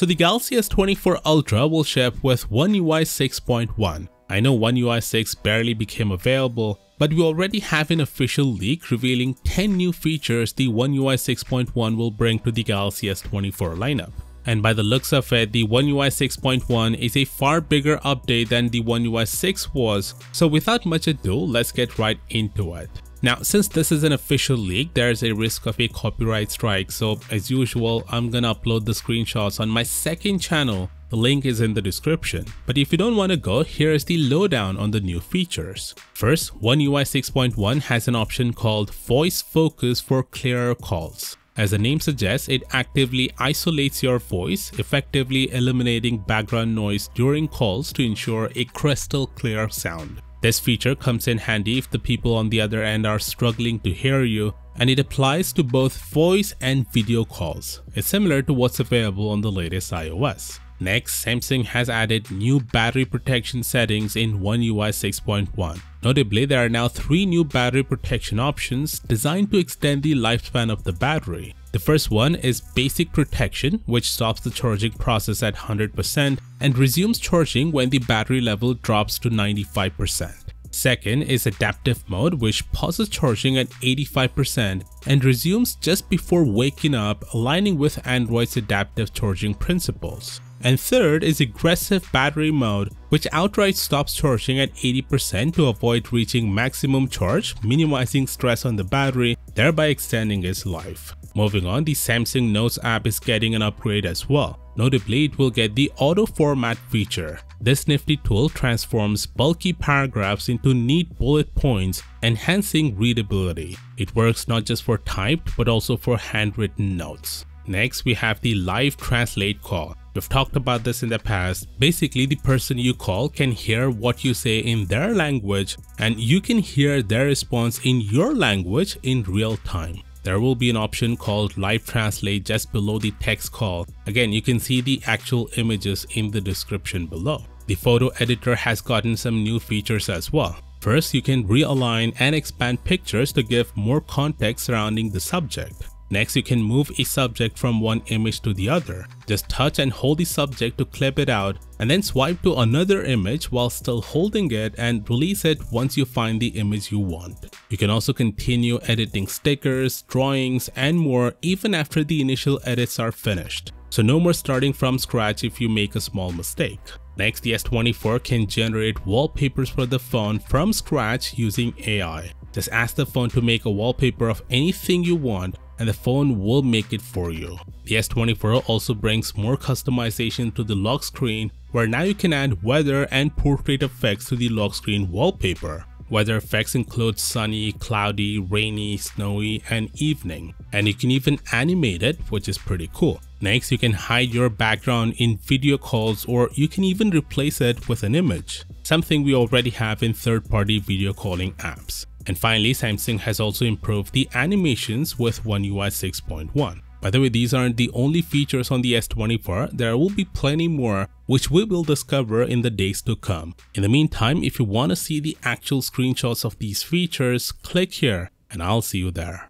So the Galaxy S24 Ultra will ship with One UI 6.1. I know One UI 6 barely became available, but we already have an official leak revealing 10 new features the One UI 6.1 will bring to the Galaxy S24 lineup. And by the looks of it, the One UI 6.1 is a far bigger update than the One UI 6 was, so without much ado, let's get right into it. Now, since this is an official leak, there's a risk of a copyright strike, so as usual, I'm gonna upload the screenshots on my second channel. The link is in the description. But if you don't want to go, here is the lowdown on the new features. First, One UI 6.1 has an option called Voice Focus for clearer calls. As the name suggests, it actively isolates your voice, effectively eliminating background noise during calls to ensure a crystal clear sound. This feature comes in handy if the people on the other end are struggling to hear you and it applies to both voice and video calls. It's similar to what's available on the latest iOS. Next, Samsung has added new battery protection settings in One UI 6.1. Notably, there are now three new battery protection options designed to extend the lifespan of the battery. The first one is basic protection, which stops the charging process at 100% and resumes charging when the battery level drops to 95%. Second is adaptive mode which pauses charging at 85% and resumes just before waking up aligning with Android's adaptive charging principles. And third is aggressive battery mode which outright stops charging at 80% to avoid reaching maximum charge, minimizing stress on the battery, thereby extending its life. Moving on, the Samsung Notes app is getting an upgrade as well. Notably, it will get the auto format feature. This nifty tool transforms bulky paragraphs into neat bullet points, enhancing readability. It works not just for typed but also for handwritten notes. Next, we have the live translate call. We've talked about this in the past. Basically, the person you call can hear what you say in their language and you can hear their response in your language in real time there will be an option called live translate just below the text call. Again, you can see the actual images in the description below. The photo editor has gotten some new features as well. First, you can realign and expand pictures to give more context surrounding the subject. Next, you can move a subject from one image to the other. Just touch and hold the subject to clip it out and then swipe to another image while still holding it and release it once you find the image you want. You can also continue editing stickers, drawings, and more even after the initial edits are finished. So no more starting from scratch if you make a small mistake. Next, the S24 can generate wallpapers for the phone from scratch using AI. Just ask the phone to make a wallpaper of anything you want and the phone will make it for you. The S24 also brings more customization to the lock screen where now you can add weather and portrait effects to the lock screen wallpaper. Weather effects include sunny, cloudy, rainy, snowy, and evening. And you can even animate it, which is pretty cool. Next, you can hide your background in video calls or you can even replace it with an image, something we already have in third-party video calling apps. And finally, Samsung has also improved the animations with One UI 6.1. By the way, these aren't the only features on the S24, there will be plenty more which we will discover in the days to come. In the meantime, if you want to see the actual screenshots of these features, click here and I'll see you there.